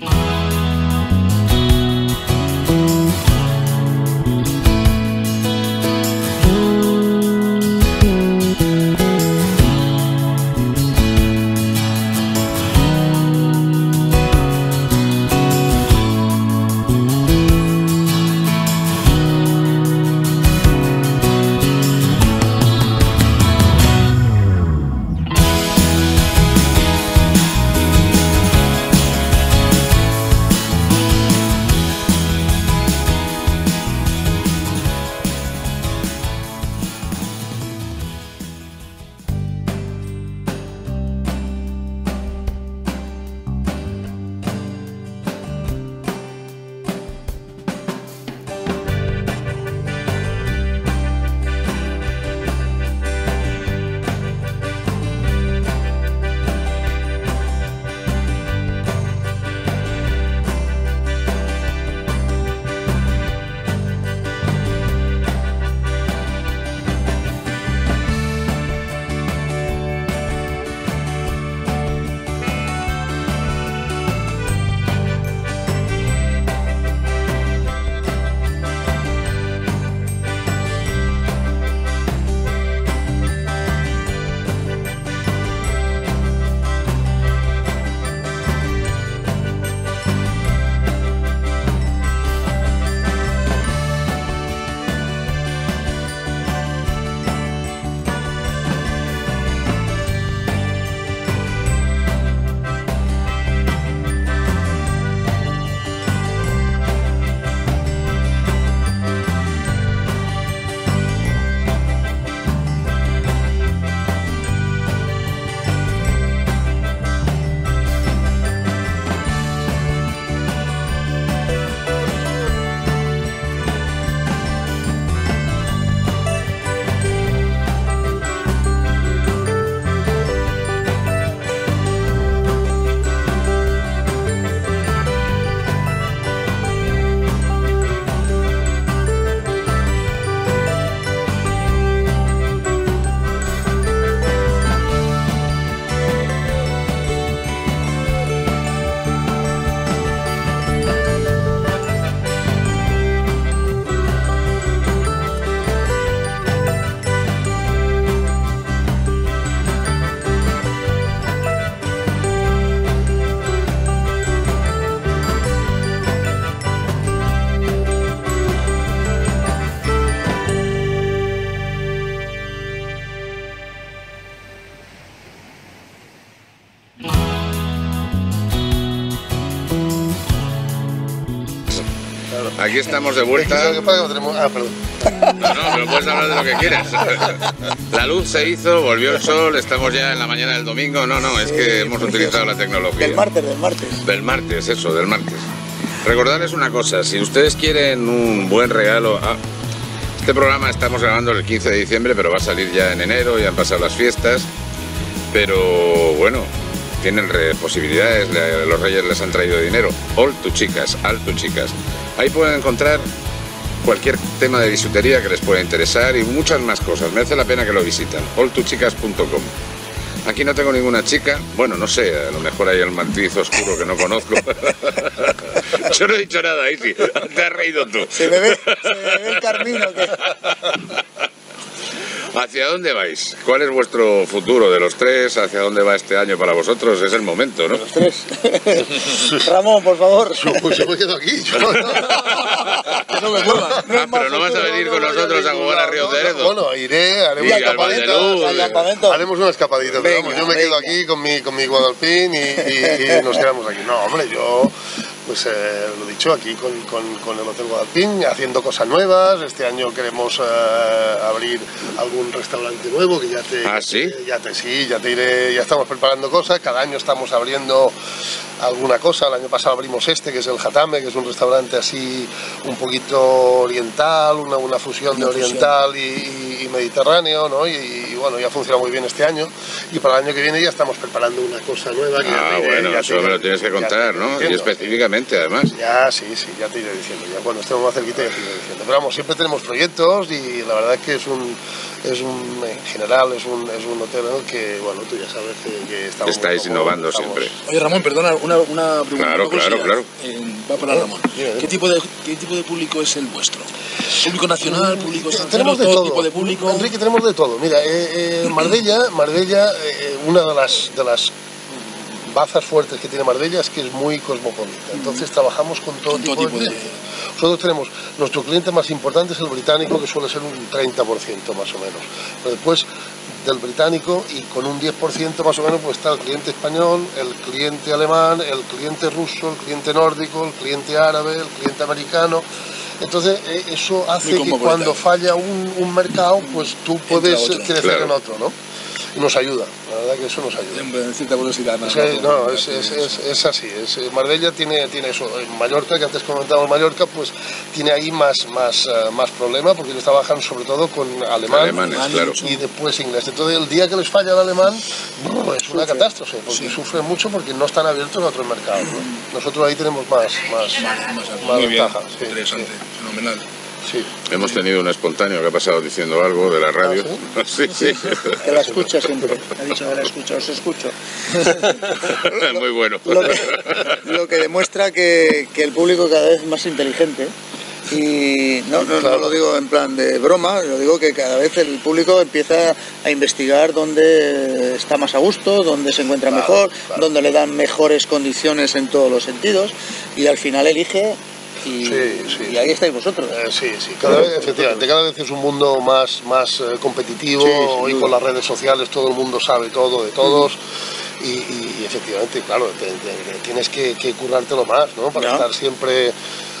Mm-hmm. Aquí estamos de vuelta. Ah, perdón. No, no, pero puedes hablar de lo que quieras. La luz se hizo, volvió el sol, estamos ya en la mañana del domingo. No, no, es que hemos utilizado la tecnología. Del martes, del martes. Del martes, eso, del martes. Recordarles una cosa, si ustedes quieren un buen regalo... ah, este programa estamos grabando el 15 de diciembre, pero va a salir ya en enero, ya han pasado las fiestas. Pero bueno, tienen posibilidades, los reyes les han traído dinero. All tu chicas, al tu chicas. Ahí pueden encontrar cualquier tema de bisutería que les pueda interesar y muchas más cosas. Merece la pena que lo visiten. alltuchicas.com. Aquí no tengo ninguna chica. Bueno, no sé, a lo mejor hay el matiz oscuro que no conozco. Yo no he dicho nada, Isi. Te has reído tú. Se me ve, se me ve el carmino que... ¿Hacia dónde vais? ¿Cuál es vuestro futuro de los tres? ¿Hacia dónde va este año para vosotros? Es el momento, ¿no? Los tres. Ramón, por favor. Pues yo me quedo aquí. yo- Que no me muevan. Ah, pero no vas a venir con nosotros a jugar a Río No, Cerezo. Bueno, iré, haremos una escapadita. Campamento. Haremos una escapadita, pero Venga, vamos, yo me quedo aquí con mi, con mi Guadalpín y, y- y nos quedamos aquí. No, hombre, yo, pues eh, lo dicho, aquí con, con- con el Hotel Guadalpín, haciendo cosas nuevas. Este año queremos eh, abrir algún restaurante nuevo que ya te, ¿Ah, sí? ya te, sí, ya te iré, ya estamos preparando cosas. Cada año estamos abriendo alguna cosa. El año pasado abrimos este, que es el Jatame, que es un restaurante así un poquito oriental, una, una fusión de Una oriental y, y- y mediterráneo, ¿no? Y, y bueno, ya funciona muy bien este año y para el año que viene ya estamos preparando una cosa nueva. Que ya Ah, te iré- bueno, ya eso te- me lo tienes que contar, ¿no? Y diciendo. Además. Ya, sí, sí, ya te iré diciendo. Ya cuando estemos más cerquita ya te iré diciendo. Pero vamos, siempre tenemos proyectos y la verdad es que es un, es un en general, es un, es un hotel en el que, bueno, tú ya sabes que, que estamos... Estáis como- innovando estamos- siempre. Oye, Ramón, perdona, una, una pregunta. Claro, una claro, claro. Eh, va para Ramón. Dime, dime. ¿Qué tipo, de, ¿Qué tipo de público es el vuestro? ¿Público nacional, público extranjero, tenemos de todo, todo. tipo de público? Enrique, tenemos de todo. Mira, eh, eh, Marbella, Marbella eh, una de las, de las bazas fuertes que tiene Marbella es que es muy cosmopolita. Entonces trabajamos con todo, Con todo tipo, tipo de de- clientes. Nosotros tenemos, nuestro cliente más importante es el británico, que suele ser un 30% más o menos. Pero después del británico y con un 10% más o menos pues está el cliente español, el cliente alemán, el cliente ruso, el cliente nórdico, el cliente árabe, el cliente americano. Entonces eh, eso hace que cuando falla un, un mercado pues tú puedes crecer Claro. en otro, ¿no? Nos ayuda, la verdad que eso nos ayuda. Cierta curiosidad. Es más, que, no, es, es, es, es así. Es, eh, Marbella tiene, tiene eso. En Mallorca, que antes comentábamos Mallorca, pues tiene ahí más, más, eh, más problema porque ellos trabajan sobre todo con alemán Alemanes, claro. y después inglés. Entonces, el día que les falla el alemán, es una catástrofe porque sufren mucho porque no están abiertos a otros mercados. ¿no? Nosotros ahí tenemos más, más, Más- más ventaja. sí, interesante, fenomenal. Sí. Hemos tenido un espontáneo que ha pasado diciendo algo de la radio. ¿Ah, Sí, sí. Que la escucha siempre. Ha dicho que la escucha, os escucho. Muy bueno. Lo que, lo que demuestra que, que el público cada vez es más inteligente. Y no, no, no lo digo en plan de broma, lo digo que cada vez el público empieza a investigar dónde está más a gusto, dónde se encuentra Claro, mejor, claro. dónde le dan mejores condiciones en todos los sentidos y al final elige y, Sí, sí. y ahí estáis vosotros. Eh, sí, sí, cada vez, efectivamente, cada vez es un mundo más, más eh, competitivo Sí, hoy duda. con las redes sociales todo el mundo sabe todo de todos y, y- y efectivamente, claro, te- te- te tienes que, que currártelo más, ¿no? Para estar siempre...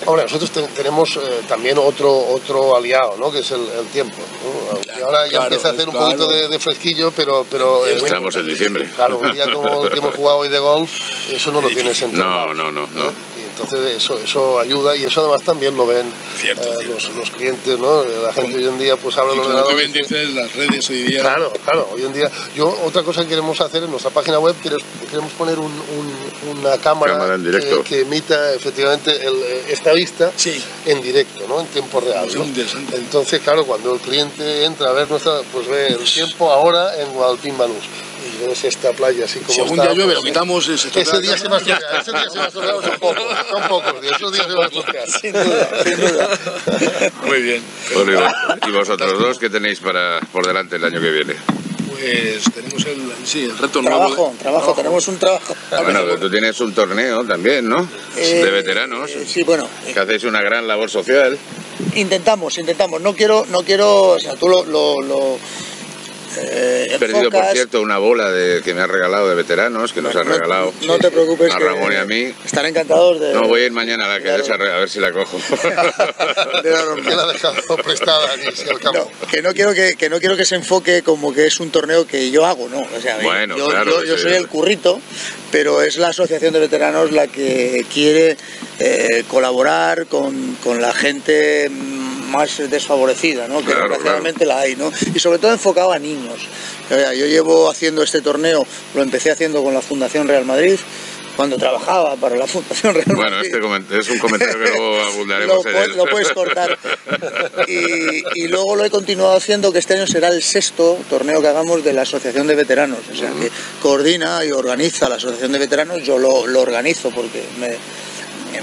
Hombre, nosotros te- tenemos eh, también otro, otro aliado, ¿no? Que es el, el tiempo. ¿no? Y ahora ya claro, empieza a hacer un poquito de, de fresquillo, pero... pero eh, Estamos en diciembre. Claro, un día como el que hemos jugado hoy de golf, eso no lo tienes en No, no, no, no. y entonces eso, eso ayuda y eso además también lo ven Cierto, eh, cierto. los, los clientes, ¿no? La gente hoy en día pues habla tú ordenador. dices, las redes hoy día... Claro, claro, hoy en día. Yo, otra cosa que queremos hacer en nuestra página web, queremos, queremos poner un- un- una cámara, Cámara en directo. Que, que emita efectivamente el, eh, esta vista Sí. en directo, ¿no? En tiempo real. Entonces, claro, cuando el cliente entra a ver nuestra, pues ve el tiempo ahora en Guadalpín Banús y ves esta playa así como Si algún día llueve, pues, lo quitamos... eh, se toca ese día se va a estropear, ese día se va a estropear, son pocos, son pocos días, esos días se van a estropear. Sin duda, sin duda. Muy bien. ¿Y vosotros dos qué tenéis para por delante el año que viene? Pues tenemos el, sí, el reto nuevo. Trabajo, trabajo, tenemos un trabajo. Bueno, tú tienes un torneo también, ¿no? Eh, De veteranos. eh, sí, bueno, eh, Que hacéis una gran labor social. intentamos, intentamos. No quiero, no quiero, o sea, tú lo, lo, lo, eh, He perdido, por cierto, una bola de, que me has regalado de veteranos, que nos no, regalado No te preocupes. a que Ramón y a mí. Estarán encantados de. No, voy a ir mañana a la que a ver si la cojo. de Que la ha dejado prestada al campo. No, que no quiero que, que no quiero que se enfoque como que es un torneo que yo hago, no. O sea, Bueno, yo, claro, yo- yo soy el currito, pero es la asociación de veteranos la que quiere eh, colaborar con, con la gente más desfavorecida, ¿no? Que Claro, desgraciadamente la hay, ¿no? Y sobre todo enfocado a niños. Yo llevo haciendo este torneo, lo empecé haciendo con la Fundación Real Madrid, cuando trabajaba para la Fundación Real bueno, Madrid. este es un comentario que luego abundaremos lo, en él. lo puedes cortar. Y, y luego lo he continuado haciendo, que este año será el sexto torneo que hagamos de la Asociación de Veteranos. O sea, que coordina y organiza la Asociación de Veteranos, yo lo, lo organizo porque me,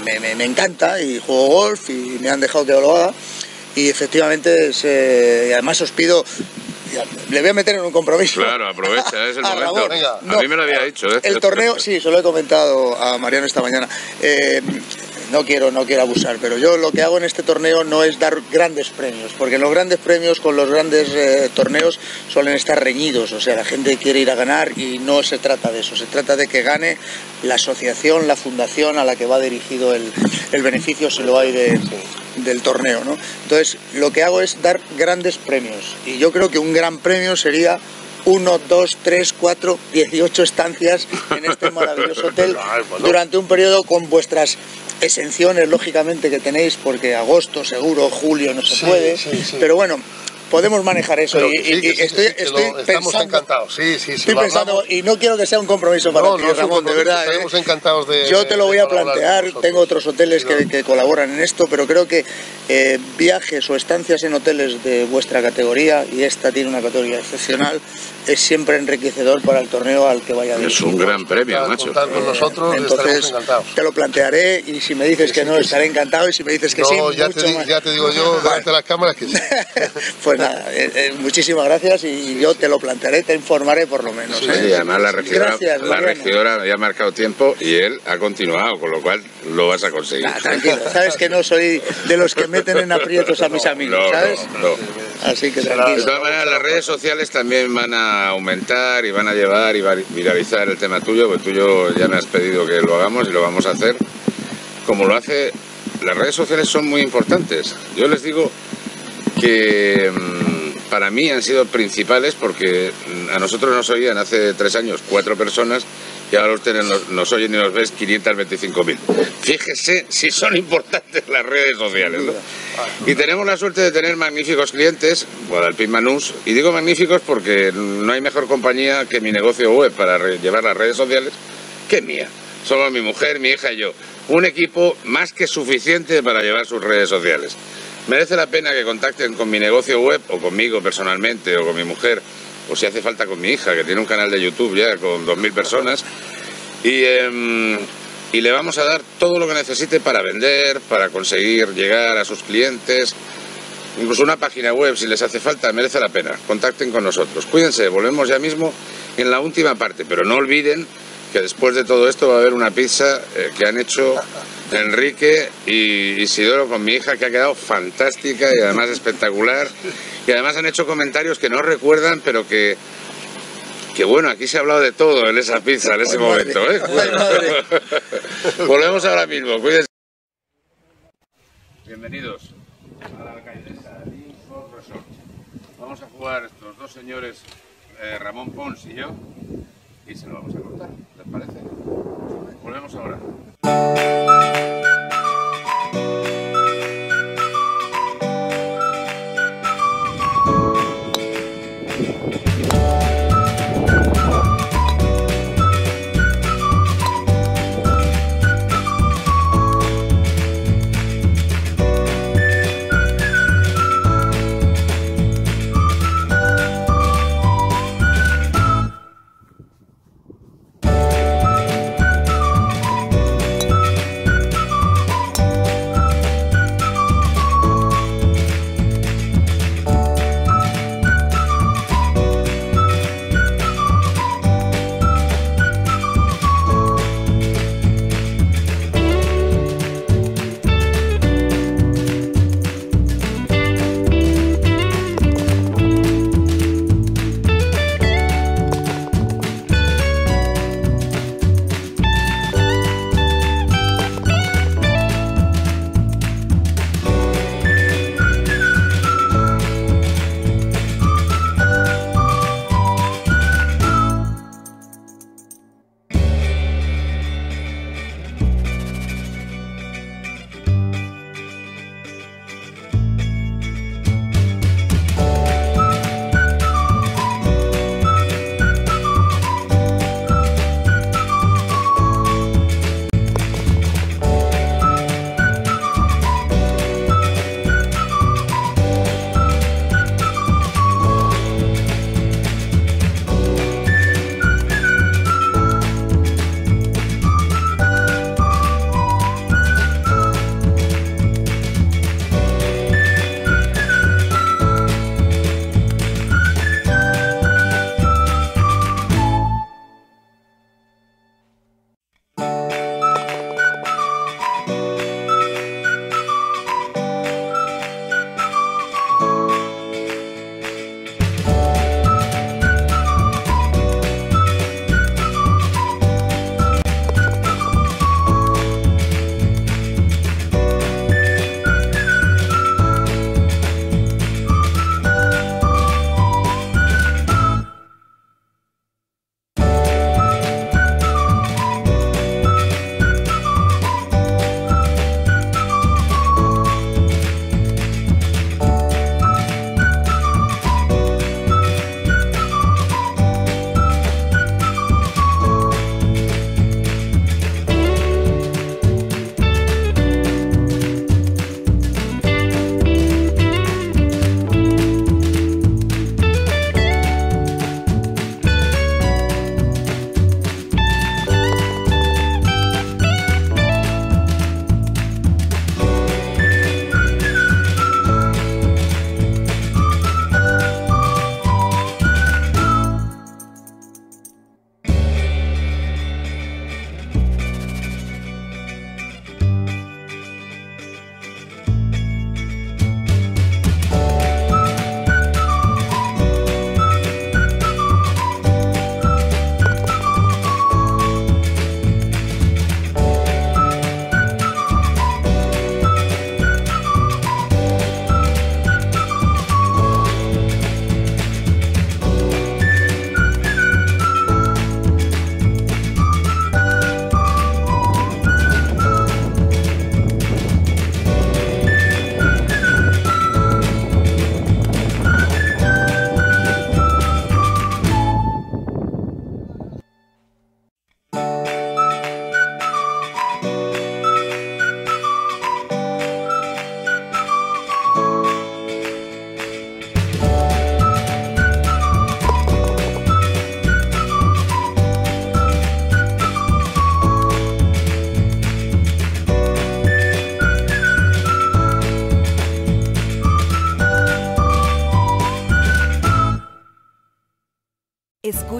me- me- me encanta y juego golf y me han dejado que lo haga. Y efectivamente, y además os pido, le voy a meter en un compromiso. Claro, aprovecha, es el A momento. A mí me lo había dicho, ¿eh? El torneo, sí, se lo he comentado a Mariano esta mañana. Eh, no quiero, no quiero abusar, pero yo lo que hago en este torneo no es dar grandes premios, porque los grandes premios con los grandes eh, torneos suelen estar reñidos, o sea, la gente quiere ir a ganar y no se trata de eso, se trata de que gane la asociación, la fundación a la que va dirigido el, el beneficio, si lo hay, de- del torneo, ¿no? Entonces, lo que hago es dar grandes premios, y yo creo que un gran premio sería 1, 2, 3, 4, 18 estancias en este maravilloso hotel durante un periodo con vuestras exenciones, lógicamente, que tenéis, porque agosto seguro, julio no se Sí, puede, sí, sí. pero bueno, podemos manejar eso. Pero y, sí, sí, estoy, sí, estoy lo- estamos pensando, encantados. Sí, sí, sí. Estoy lo pensando, y no quiero que sea un compromiso para No, ti, no Ramón, de verdad. ¿eh? estaremos encantados de- Yo te lo voy a plantear, tengo otros hoteles que, colaboran en esto, pero creo que eh, viajes o estancias en hoteles de vuestra categoría, y esta tiene una categoría excepcional, es siempre enriquecedor para el torneo al que vaya a Es un gran premio, Contar- macho. contar con nosotros, estaremos Entonces, encantados. te lo plantearé y si me dices que no, estaré encantado y si me dices que no, sí, ya, mucho te, di- más. ya te digo yo, delante de las cámaras que sí. pues nada, eh, eh, muchísimas gracias y yo te lo plantearé, te informaré por lo menos. Sí, ¿eh? y además la regidora, Gracias, la Mariano. regidora ya ha marcado tiempo y él ha continuado, con lo cual lo vas a conseguir. Nah, tranquilo, sabes que no soy de los que meten en aprietos a mis amigos, No, ¿sabes? no. Así que De tranquilo. todas maneras, las redes sociales también van a aumentar y van a llevar y viralizar el tema tuyo, porque tuyo ya me has pedido que lo hagamos y lo vamos a hacer. Como lo hace, las redes sociales son muy importantes. Yo les digo que mm, para mí han sido principales porque mm, a nosotros nos oían hace tres años cuatro personas y ahora ustedes nos, nos oyen y nos ves 525.000. Fíjese si son importantes las redes sociales. Y tenemos la suerte de tener magníficos clientes, Guadalpín Manús, y digo magníficos porque no hay mejor compañía que mi negocio web para llevar las redes sociales que mía. Somos mi mujer, mi hija y yo. Un equipo más que suficiente para llevar sus redes sociales. Merece la pena que contacten con mi negocio web o conmigo personalmente o con mi mujer o si hace falta con mi hija que tiene un canal de YouTube ya con 2.000 personas y, em, y le vamos a dar todo lo que necesite para vender, para conseguir llegar a sus clientes. Incluso una página web, si les hace falta, merece la pena. Contacten con nosotros. Cuídense, volvemos ya mismo en la última parte, pero no olviden que después de todo esto va a haber una pizza eh, que han hecho Enrique y Isidoro con mi hija que ha quedado fantástica y además espectacular. Y además han hecho comentarios que no recuerdan, pero que, que bueno, aquí se ha hablado de todo en esa pizza, en ese madre. momento. ¿eh? Madre. Volvemos ahora mismo, cuídense. Bienvenidos a la alcaldesa Resort. Vamos a jugar estos dos señores, eh, Ramón Pons y yo, y se lo vamos a contar, ¿les parece? Volvemos ahora.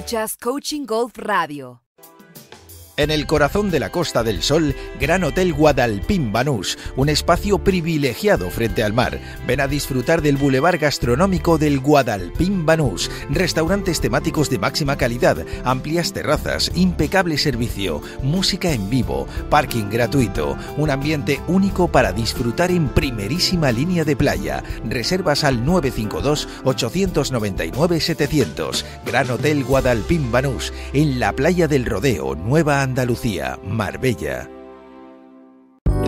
Escuchas Coaching Golf Radio. En el corazón de la Costa del Sol, Gran Hotel Guadalpín Banús, un espacio privilegiado frente al mar. Ven a disfrutar del bulevar gastronómico del Guadalpín Banús, restaurantes temáticos de máxima calidad, amplias terrazas, impecable servicio, música en vivo, parking gratuito, un ambiente único para disfrutar en primerísima línea de playa. Reservas al 952 899 700. Gran Hotel Guadalpín Banús, en la playa del Rodeo, Nueva Andalucía, Marbella.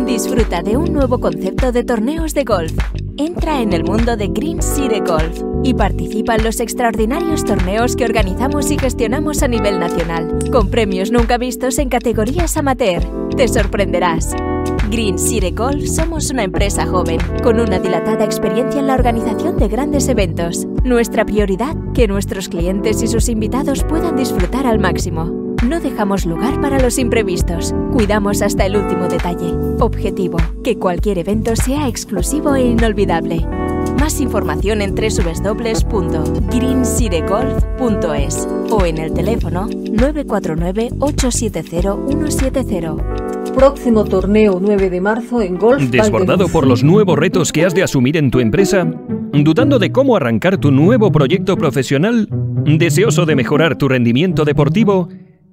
Disfruta de un nuevo concepto de torneos de golf. Entra en el mundo de Green City Golf y participa en los extraordinarios torneos que organizamos y gestionamos a nivel nacional, con premios nunca vistos en categorías amateur. Te sorprenderás. Green City Golf somos una empresa joven, con una dilatada experiencia en la organización de grandes eventos. Nuestra prioridad, que nuestros clientes y sus invitados puedan disfrutar al máximo. No dejamos lugar para los imprevistos. Cuidamos hasta el último detalle. Objetivo, que cualquier evento sea exclusivo e inolvidable. Más información en www.greencitygolf.es o en el teléfono 949-870-170. Próximo torneo 9 de marzo en Golf. ¿Desbordado por los nuevos retos que has de asumir en tu empresa? ¿Dudando de cómo arrancar tu nuevo proyecto profesional? ¿Deseoso de mejorar tu rendimiento deportivo?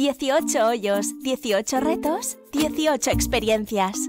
18 hoyos, 18 retos, 18 experiencias.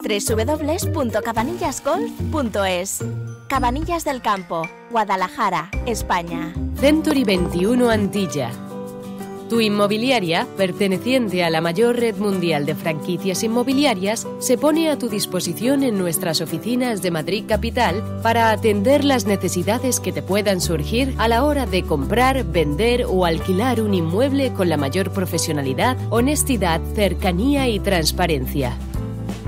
www.cabanillasgolf.es Cabanillas del Campo, Guadalajara, España. Century 21 Antilla. Tu inmobiliaria, perteneciente a la mayor red mundial de franquicias inmobiliarias, se pone a tu disposición en nuestras oficinas de Madrid Capital para atender las necesidades que te puedan surgir a la hora de comprar, vender o alquilar un inmueble con la mayor profesionalidad, honestidad, cercanía y transparencia.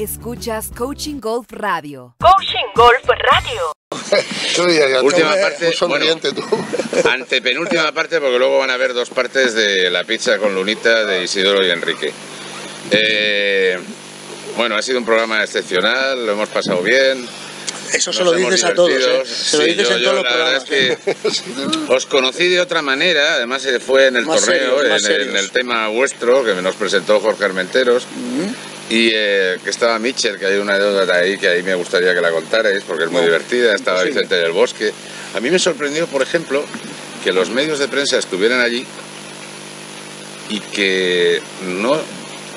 Escuchas Coaching Golf Radio. Coaching Golf Radio. Última parte, Muy sonriente tú. Antepenúltima parte, porque luego van a haber dos partes de la pizza con Lunita de Isidoro y Enrique. Eh, bueno, ha sido un programa excepcional, lo hemos pasado bien. Eso se lo dices a todos, ¿eh? Se lo Sí, dices yo- en yo todos los la verdad programas. es que os conocí de otra manera, además eh, fue en el Más torneo, en, el- serios. en el tema vuestro que nos presentó Jorge Armenteros. Y eh, que estaba Mitchell, que hay una anécdota ahí que ahí me gustaría que la contarais porque es muy No. divertida. Estaba Sí. Vicente del Bosque. A mí me sorprendió, por ejemplo, que los medios de prensa estuvieran allí y que no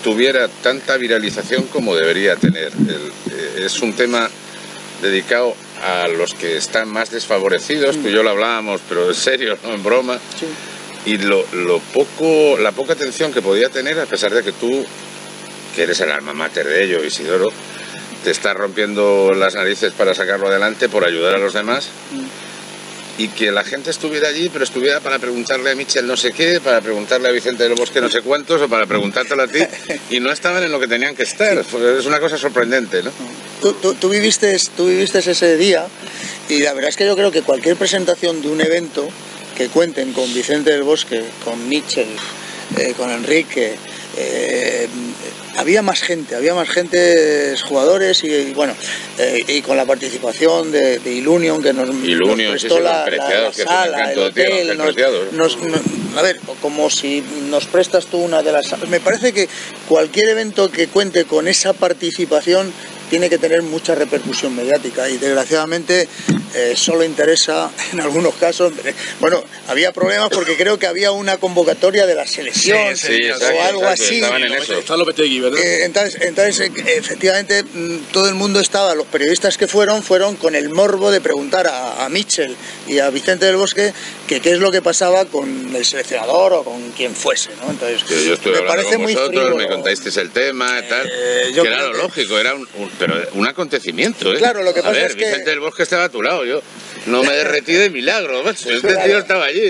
tuviera tanta viralización como debería tener. El- eh, es un tema dedicado a los que están más desfavorecidos, tú y yo lo hablábamos, pero en serio, no en broma. Y lo, lo poco, la poca atención que podía tener, a pesar de que tú, que eres el alma mater de ello, Isidoro, te estás rompiendo las narices para sacarlo adelante, por ayudar a los demás. Y que la gente estuviera allí, pero estuviera para preguntarle a Michel no sé qué, para preguntarle a Vicente del Bosque no sé cuántos, o para preguntártelo a ti, y no estaban en lo que tenían que estar. Fue- Es una cosa sorprendente, ¿no? Tú, tú- tú viviste, tú viviste ese día y la verdad es que yo creo que cualquier presentación de un evento que cuenten con Vicente del Bosque, con Mitchell, eh, con Enrique, eh, había más gente, había más gente, jugadores y, y bueno, eh, y con la participación de, de Ilunion que nos, Ilunion, prestó sí, la, sala, el tío, hotel, los nos- a ver, como si nos prestas tú una de las salas. Me parece que cualquier evento que cuente con esa participación tiene que tener mucha repercusión mediática y desgraciadamente eh, solo interesa en algunos casos. Bueno, había problemas porque creo que había una convocatoria de la selección Sí, sí, o exacto, algo exacto, así. estaban en eso. Eh, entonces, entonces eh, efectivamente, mm, todo el mundo estaba, los periodistas que fueron, fueron con el morbo de preguntar a, a Mitchell y a Vicente del Bosque que qué es lo que pasaba con el seleccionador o con quien fuese, ¿no? Entonces, Que yo estuve me parece con muy vosotros, frívolo. me contasteis el tema tal. Eh, yo que era lo que- lógico, era un, un- pero un acontecimiento, ¿eh? Claro, lo que a pasa ver, es que- Vicente del Bosque estaba a tu lado, yo no me derretí de milagro, macho. Este Claro. tío estaba allí,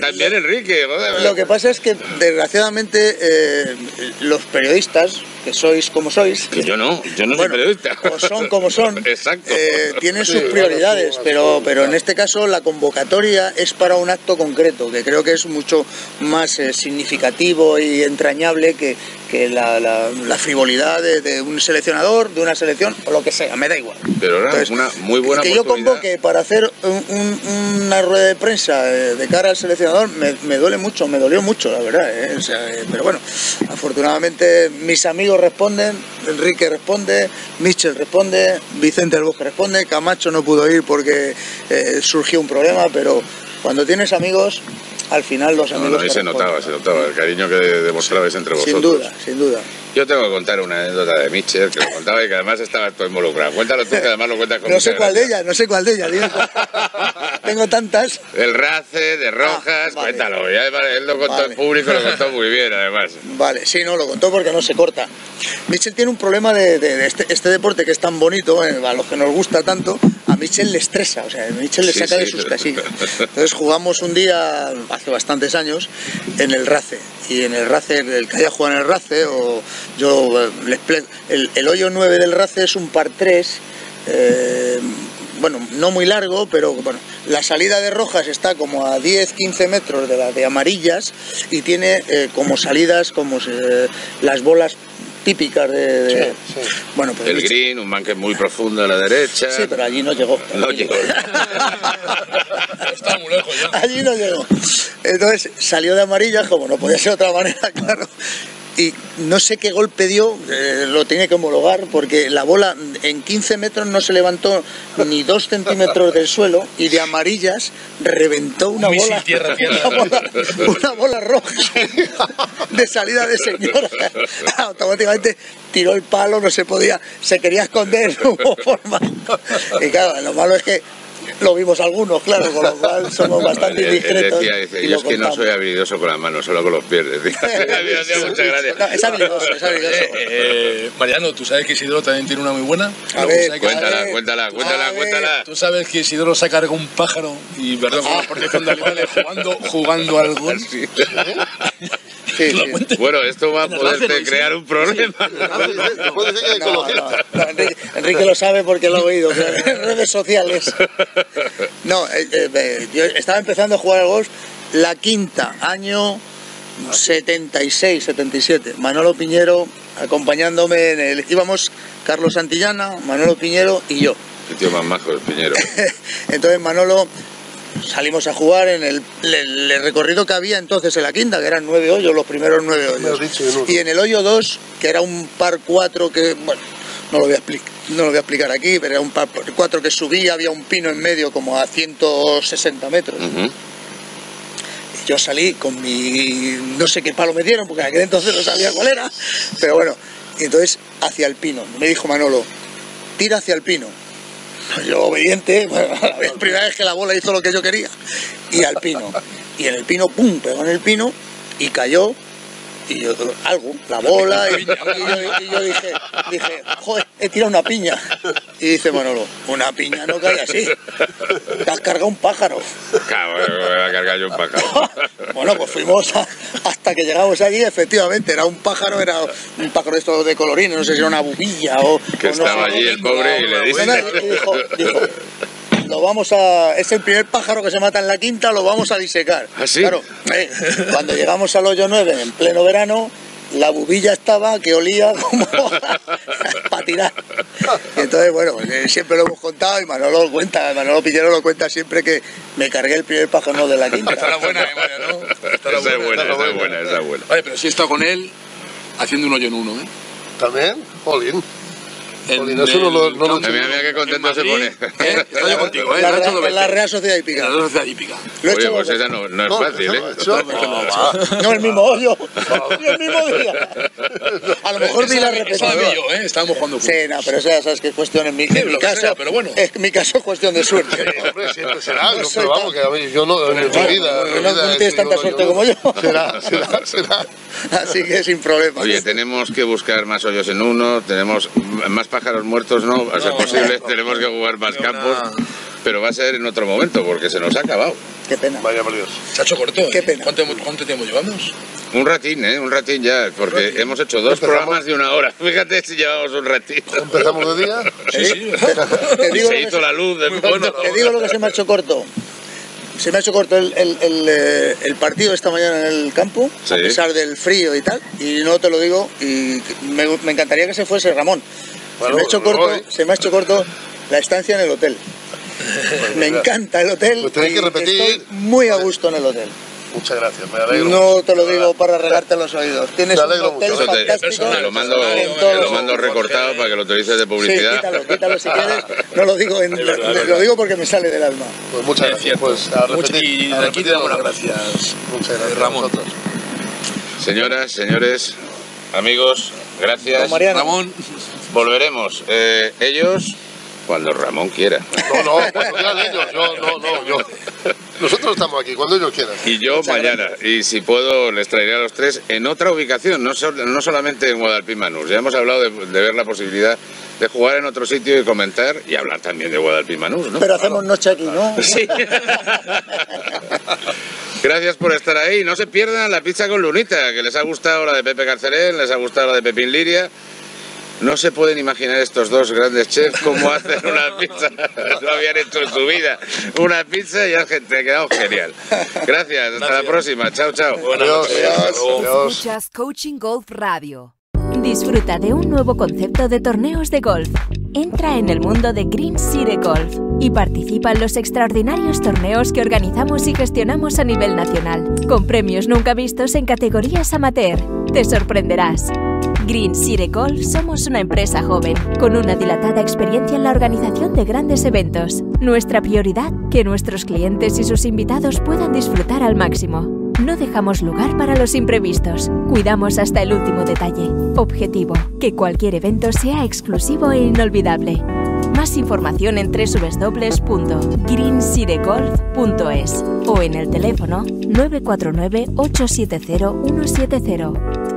también Enrique, joder. Lo que pasa es que, desgraciadamente, eh, los periodistas, que sois como sois, Que yo no, yo no Bueno, soy periodista. o son como son, Exacto. eh, tienen sus prioridades, pero, pero en este caso la convocatoria es para un acto concreto, que creo que es mucho más eh, significativo y entrañable que, que la, la- la frivolidad de, de un seleccionador, de una selección o lo que sea, me da igual. Pero era Entonces, una muy buena que yo convoque para hacer un- un- una rueda de prensa eh, de cara al seleccionador me, me duele mucho, me dolió mucho, la verdad. eh, o sea, eh, pero bueno, afortunadamente mis amigos responden, Enrique responde, Michel responde, Vicente del Bosque responde, Camacho no pudo ir porque eh, surgió un problema, pero cuando tienes amigos, al final los No, amigos... no, ahí te se notaba, se notaba el cariño que demostrabais entre vosotros. Sin duda, sin duda. Yo tengo que contar una anécdota de Mitchell que lo contaba y que además estaba todo involucrado. Cuéntalo tú, que además lo cuentas con No sé cuál de gracia. ellas, no sé cuál de ellas. cuál. Tengo tantas. El Race, de Rojas, Ah, vale. cuéntalo. Ya él lo contó Vale. en público, lo contó muy bien además. Vale, sí, no, lo contó porque no se corta. Michel tiene un problema de, de- de este, este deporte que es tan bonito, eh, a los que nos gusta tanto, a Michel le estresa, o sea, Michel le Sí, saca de sus casillas. Entonces jugamos un día, hace bastantes años, en el RACE. Y en el RACE, el que haya jugado en el RACE, o yo eh, les el, el hoyo 9 del RACE es un par 3, eh, bueno, no muy largo, pero bueno, la salida de Rojas está como a 10-15 metros de la de Amarillas y tiene eh, como salidas como las bolas típicas de... de- Bueno, pues El green, un banque muy profundo a la derecha. Sí, pero allí no llegó. No llegó. Está muy lejos ya. Allí no llegó. Entonces salió de amarilla, como no podía ser de otra manera, claro. Y no sé qué golpe dio, eh, lo tiene que homologar, porque la bola en 15 metros no se levantó ni dos centímetros del suelo y de amarillas reventó una bola, tierra, tierra. una bola, una bola roja de salida de señora. Automáticamente tiró el palo, no se podía, se quería esconder, no hubo forma. Y claro, lo malo es que lo vimos algunos, claro, con lo cual somos bastante él indiscretos. decía, dice, y yo es que no contamos. soy habilidoso con las manos, solo con los pies. Decía. A mí me hacía mucha gracia. No, es habilidoso, es habilidoso. Eh, eh, Mariano, ¿tú sabes que Isidoro también tiene una muy buena? A ver, ¿sabes que- Cuéntala, ver, cuéntala, cuéntala, cuéntala. Tú sabes que Isidoro se carga un pájaro y perdón con la protección de animales jugando, jugando al gol. Sí, ¿Lo sí. Bueno, esto va a poderte crear un problema. Enrique, Enrique lo sabe porque lo ha oído en redes sociales. No, eh, eh, eh, yo estaba empezando a jugar al golf la quinta, año 76, 77. Manolo Piñero acompañándome en el... Íbamos Carlos Santillana, Manolo Piñero y yo. El tío más majo, el Piñero. Entonces Manolo salimos a jugar en el, el- el recorrido que había entonces en la quinta, que eran nueve hoyos, los primeros nueve hoyos. dicho. Y en el hoyo 2, que era un par 4 que, bueno, no lo voy a explicar. No lo voy a explicar aquí, pero era un par 4 que subía, había un pino en medio como a 160 metros. Y yo salí con mi. no sé qué palo me dieron, porque en aquel entonces no sabía cuál era. Pero bueno, y entonces hacia el pino. Me dijo Manolo, tira hacia el pino. Yo obediente, bueno, la primera vez que la bola hizo lo que yo quería. Y al pino. Y en el pino, pum, pegó en el pino y cayó. Y yo, algo, la bola, y, y yo, y yo dije, dije, joder, he tirado una piña. Y dice Manolo, una piña no cae así. Te has cargado un pájaro. Cabrón, me voy a cargar yo un pájaro. Bueno, pues fuimos a- hasta que llegamos allí, efectivamente, era un pájaro, era un pájaro de estos de colorines, no sé si era una bubilla o... Que o no estaba sé. allí el pobre y le dice... dijo, dijo, lo vamos a... Es el primer pájaro que se mata en la quinta, lo vamos a disecar. ¿Ah? Claro, eh, cuando llegamos al hoyo 9 en pleno verano, la bubilla estaba que olía como para tirar. Y entonces, bueno, pues, eh, siempre lo hemos contado y Manolo lo cuenta, Manolo Piñero lo cuenta siempre que me cargué el primer pájaro de la quinta. Estará buena, eh, María, ¿no? Estará Esa es buena, esa es buena, esa es buena. Oye, pero sí he estado con él haciendo un hoyo en uno, ¿eh? ¿También? Jolín. En Jolín, eso no no lo- Mira, mira qué contento se pone. ¿eh? Estoy yo contigo, ¿eh? La, Real- Dobete. la Real Sociedad Hípica. La sociedad hípica. Lo he Oye, hecho pues esa no, no es No, fácil, ¿eh? no. No, el mismo hoyo. Y el mismo día. A lo mejor vi la la repetición. yo, ¿eh? Estábamos jugando Sí, no, pero eso ya sabes que es cuestión en mi, en caso. pero bueno. Es mi caso es cuestión de suerte. Hombre, siempre será, No pero vamos, que a mí, yo no, en mi vida. no- en no- no tienes tanta uno suerte como yo. Será, será, será. Así que sin problema. Oye, tenemos que buscar más hoyos en uno, tenemos más pájaros muertos, no, a ser No, posible, no. tenemos que jugar más campos, una- pero va a ser en otro momento porque se nos ha acabado. Qué pena. Vaya por Dios. Se ha hecho corto. ¿eh? Qué pena. ¿Cuánto, cuánto tiempo llevamos? Un ratín, ¿eh? Un ratín ya, porque hemos hecho dos Empezamos. programas de una hora. Fíjate si llevamos un ratín. Empezamos de día. Sí, sí. Te digo, Se hizo la luz de bueno. Te digo lo que se me ha hecho corto. Se me ha hecho corto el, el- el, eh, el partido esta mañana en el campo, Sí. a pesar del frío y tal, y no te lo digo, y me, me encantaría que se fuese Ramón. Bueno, se, me ha hecho corto, se me ha hecho corto la estancia en el hotel. me encanta el hotel. Pues tenéis y que repetir. Estoy muy a gusto en el hotel. Muchas gracias, me alegro. No te lo digo para regarte los oídos. Tienes Me un alegro hotel mucho. Fantástico. te lo mando, lo mando recortado para que lo utilices de Sí, publicidad. quítalo, quítalo si quieres. No lo digo, en- verdad, lo, digo porque me sale del alma. Pues muchas gracias. Pues a repetir. y de aquí te damos las gracias. Muchas gracias. Ramón. a vosotros. Señoras, señores, amigos, gracias. Ramón, Volveremos. Eh, ellos, cuando Ramón quiera. No, no, cuando ellos. Yo, no, no, yo. Nosotros estamos aquí, cuando ellos quieran. Y yo mañana. Y si puedo, les traeré a los tres en otra ubicación, no, sol- no solamente en Guadalpín Manús. Ya hemos hablado de, de ver la posibilidad de jugar en otro sitio y comentar y hablar también de Guadalpín Manús, ¿no? Pero hacemos noche aquí, ¿no? Sí. Gracias por estar ahí. No se pierdan la pizza con Lunita, que les ha gustado la de Pepe Carcelén, les ha gustado la de Pepín Liria. No se pueden imaginar estos dos grandes chefs cómo hacen una pizza. No habían hecho en su vida una pizza y ha te ha quedado genial. Gracias, hasta la próxima. Chao, chao. buenas Adiós, noches. Adiós, luego. adiós. Escuchas Coaching Golf Radio. Disfruta de un nuevo concepto de torneos de golf. Entra en el mundo de Green City Golf y participa en los extraordinarios torneos que organizamos y gestionamos a nivel nacional, con premios nunca vistos en categorías amateur. Te sorprenderás. Green Golf somos una empresa joven, con una dilatada experiencia en la organización de grandes eventos. Nuestra prioridad, que nuestros clientes y sus invitados puedan disfrutar al máximo. No dejamos lugar para los imprevistos. Cuidamos hasta el último detalle. Objetivo, que cualquier evento sea exclusivo e inolvidable. Más información en www.greencitygolf.es o en el teléfono 949 870 170.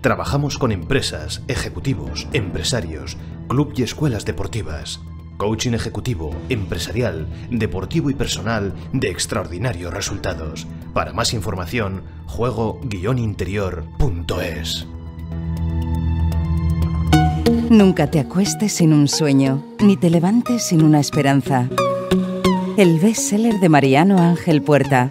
Trabajamos con empresas, ejecutivos, empresarios, club y escuelas deportivas. Coaching ejecutivo, empresarial, deportivo y personal de extraordinarios resultados. Para más información, juego-interior.es. Nunca te acuestes sin un sueño, ni te levantes sin una esperanza. El bestseller de Mariano Ángel Puerta.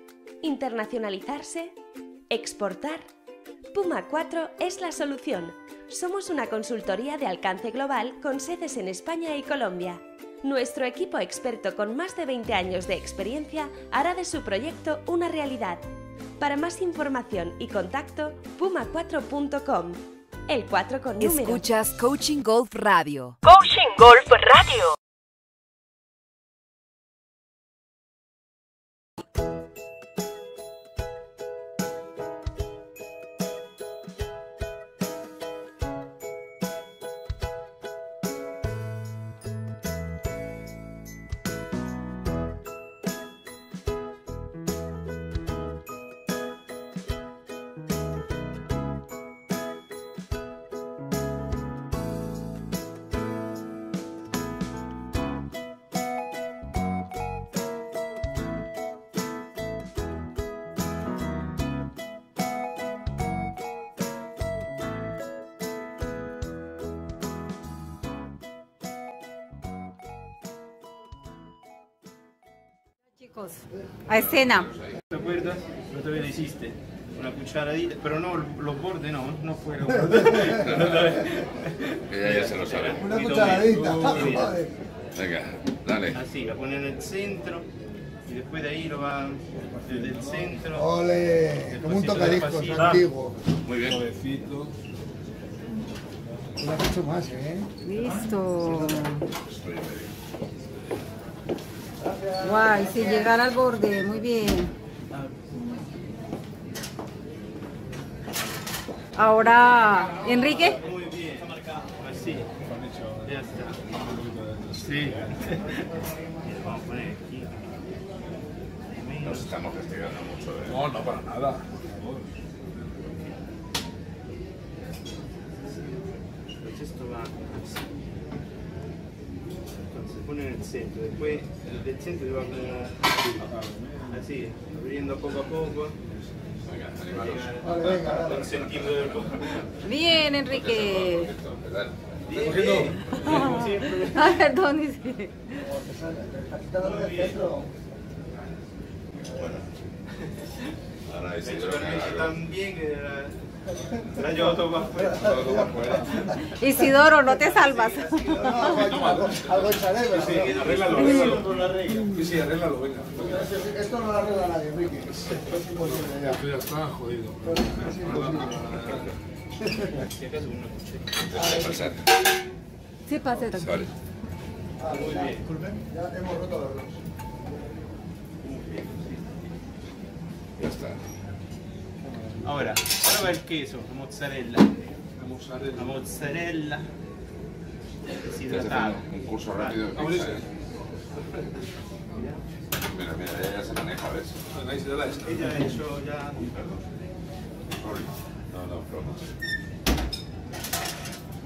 ¿Internacionalizarse? ¿Exportar? Puma 4 es la solución. Somos una consultoría de alcance global con sedes en España y Colombia. Nuestro equipo experto con más de 20 años de experiencia hará de su proyecto una realidad. Para más información y contacto, puma4.com. El 4 con número. Escuchas Coaching Golf Radio. Coaching Golf Radio. Chicos, a escena. ¿Te acuerdas? No todavía no hiciste. Una cucharadita, pero no los bordes, no, no fueron. Ella ya se lo sabe. Una cucharadita. Venga, dale. Así, la ponen en el centro y después de ahí lo van desde el centro. Ole, como un tocadiscos antiguo. Muy bien. Suavecito. Una mucho más, ¿eh? Listo. Guay, sin llegar al borde, muy bien. Ahora, Enrique. Muy bien. Así. Ya está. Sí. Vamos a poner aquí. Nos estamos castigando mucho. ¿eh? No, no, para nada. Esto va así. Pone en el centro. Después del centro se va como así, abriendo poco a poco. Bien, Enrique. Bien, bien. Ay, perdón. dice. Ahora algo. tan bien que todo afuera. Isidoro, no te salvas. Algo, pero Sí, no. arréglalo, arréglalo. Sí, sí, arréglalo, venga. Esto no lo arregla nadie, Enrique. Es imposible ya. Esto ya está jodido. Es imposible. Sí, pase. Vale. Ah, ya, disculpen, ya hemos roto los dos. Ya está. Ahora, ahora va el queso, la mozzarella. La mozzarella. La mozzarella deshidratado. un curso rápido de pizza. ¿eh? Mira, mira, ella ya se maneja, ¿ves? Esta. Ella ha hecho ya. Sorry. No, no, broma.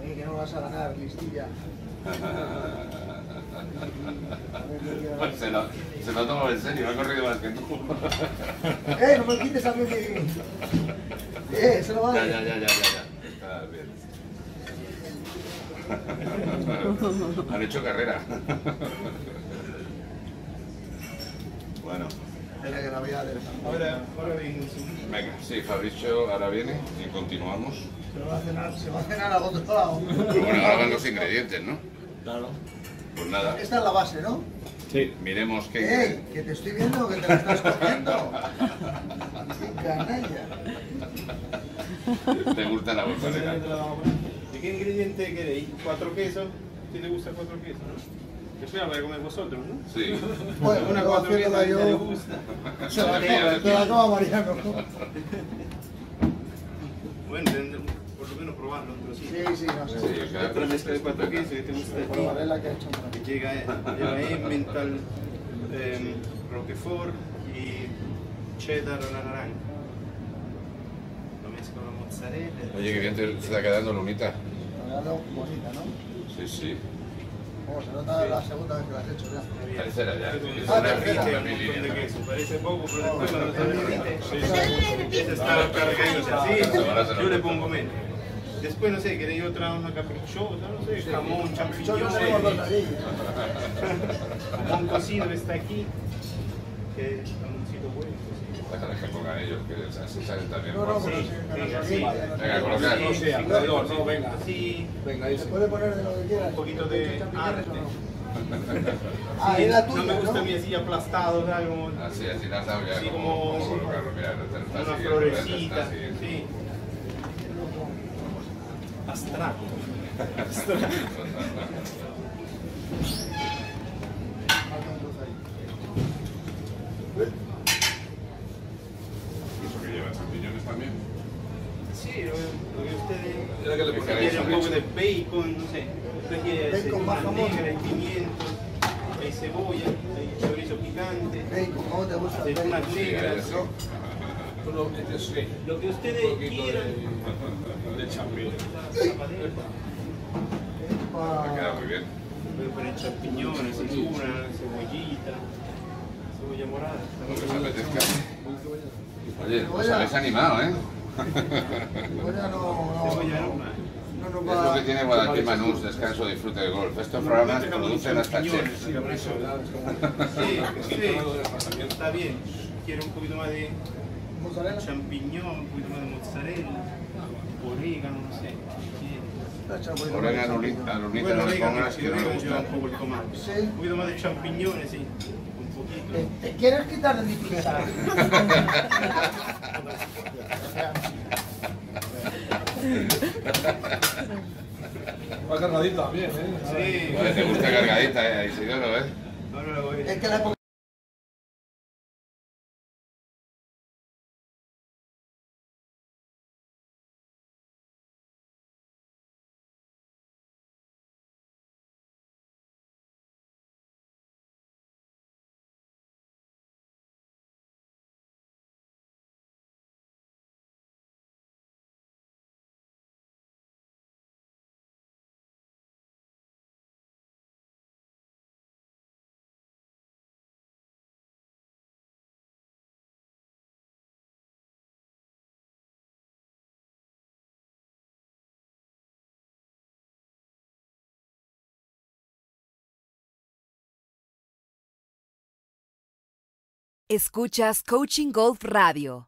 Eh, que no vas a ganar, listilla. Se, lo, se lo tomo en serio, me ha corrido más que tú. Eh, no me quites a mí que... Eh, se lo va a Ya, ya, ya, ya, ya. ya. Está bien. Han hecho carrera. Bueno, Venga, sí, Fabricio ahora viene y continuamos. Se va a cenar, se va a cenar al otro lado. Pero bueno, ahora van los ingredientes, ¿no? Claro. Pues nada, Esta es la base, ¿no? sí. miremos qué. Eh, que te estoy viendo que te la estás cogiendo. Qué canalla. ¿Te gusta la mozzarella? ¿De qué ingrediente queréis? ¿Cuatro quesos? ¿Si te gusta cuatro quesos? La voy a comer vosotros, ¿no? Sí. Bueno, Una cuatro quesos yo. te gusta. Se la acaba Mariano. Bueno, tendremos por lo menos probarlo trocito. Sí, sí, no sé. Sí, o sea, Otra mezcla de cuatro quesos que te gusta a ti. Probaré la que que llega, lleva Emmental, eh, Roquefort y cheddar a la naranja. Lo mezclo con la mozzarella. Oye, qué bien te está quedando, Lunita. La verdad, bonita, ¿no? Sí, sí. Como se nota la segunda vez que la has hecho ya. Tercera ya. Ah, tercera. parece poco, pero después cuando se derrite, esa está cargadita, Ahora se sí, lo yo le pongo menos. Después, no sé, queréis otra, una caprichosa, no sé, jamón, ahí. jamón cocido está aquí, que jamoncito bueno. Pongan ellos, que así salen también. No, no, guapos. pero sí, Venga, colocar. No no. Así, Venga, Se puede poner de lo que quieras. un poquito de arte. Ah, la tuya, No me gusta mí así aplastado, ¿sabes? Como Así, así las dado ya Así como, una florecita, Abstracto. ¿Y eso que lleva champiñones también? Sí, lo, que ustedes Era que le pusierais quieren un poco de bacon, no sé. Usted quiere Bacon más negra, hay pimientos, hay cebolla, hay chorizo picante, Bacon, ¿cómo te gusta el aceitunas bacon? negras. Lo que ustedes quieran. De champiñón. Ha quedado muy bien. Pueden poner champiñones, aceituna, cebollita, cebolla morada. Lo que os apetezca. Oye, os habéis animado, ¿eh? Cebolla no, Cebolla no, no. no Es lo va que tiene Guadalquivir Manús, descanso, disfrute de golf. Estos programas producen hasta chefs. Sí, sí, está bien. Quiero un poquito más de mozzarella. champiñón, un poquito más de mozzarella, orégano, no sé. Orégano, lunita, no le pongas que no le gusta. un poco el tomate. Sí. Un poquito más de champiñones, sí. Un poquito. ¿Te, te quieres quitar de mi pizza? Va cargadito también, ¿eh? Sí. Te gusta cargadita, eh, Isidoro, ¿eh? Ahora lo voy a Es que la época Escuchas Coaching Golf Radio.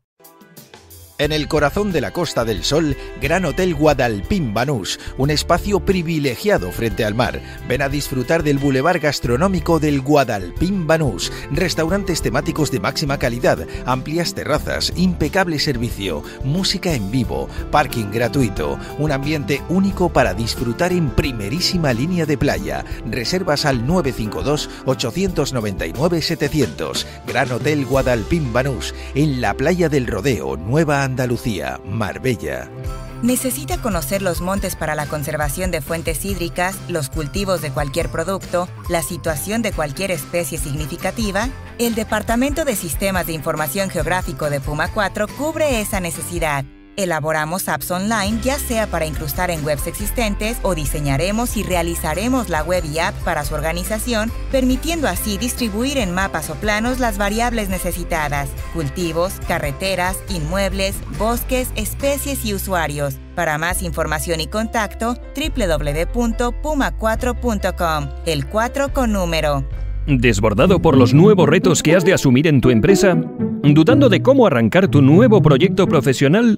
En el corazón de la Costa del Sol, Gran Hotel Guadalpín Banús, un espacio privilegiado frente al mar. Ven a disfrutar del bulevar gastronómico del Guadalpín Banús, restaurantes temáticos de máxima calidad, amplias terrazas, impecable servicio, música en vivo, parking gratuito, un ambiente único para disfrutar en primerísima línea de playa. Reservas al 952 899 700. Gran Hotel Guadalpín Banús, en la playa del Rodeo, Nueva Andalucía, Marbella. ¿Necesita conocer los montes para la conservación de fuentes hídricas, los cultivos de cualquier producto, la situación de cualquier especie significativa? El Departamento de Sistemas de Información Geográfico de Puma 4 cubre esa necesidad. Elaboramos apps online ya sea para incrustar en webs existentes o diseñaremos y realizaremos la web y app para su organización, permitiendo así distribuir en mapas o planos las variables necesitadas, cultivos, carreteras, inmuebles, bosques, especies y usuarios. Para más información y contacto, www.puma4.com, el 4 con número. ¿Desbordado por los nuevos retos que has de asumir en tu empresa? ¿Dudando de cómo arrancar tu nuevo proyecto profesional?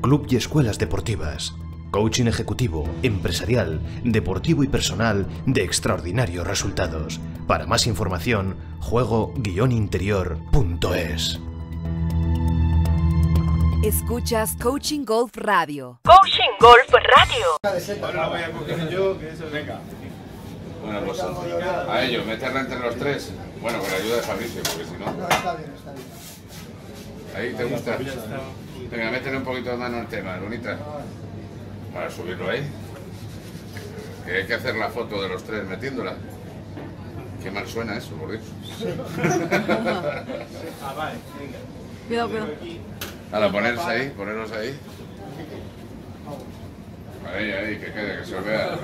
club y escuelas deportivas. Coaching ejecutivo, empresarial, deportivo y personal de extraordinarios resultados. Para más información, juego-interior.es. Escuchas Coaching Golf Radio. Coaching Golf Radio. Ahora lo voy a coger yo, que eso venga. Bueno, pues a ello, meterla entre los tres. Bueno, con la ayuda de Fabricio, porque si no. No, está bien, está bien. Ahí te gusta. Venga, métele un poquito de mano al tema, bonita. Para subirlo ahí. Que hay que hacer la foto de los tres metiéndola. Qué mal suena eso, por Dios. Ah, vale, venga. Cuidado, cuidado. Ahora, ponerse ahí, poneros ahí. Ahí, ahí, que quede, que se os vea.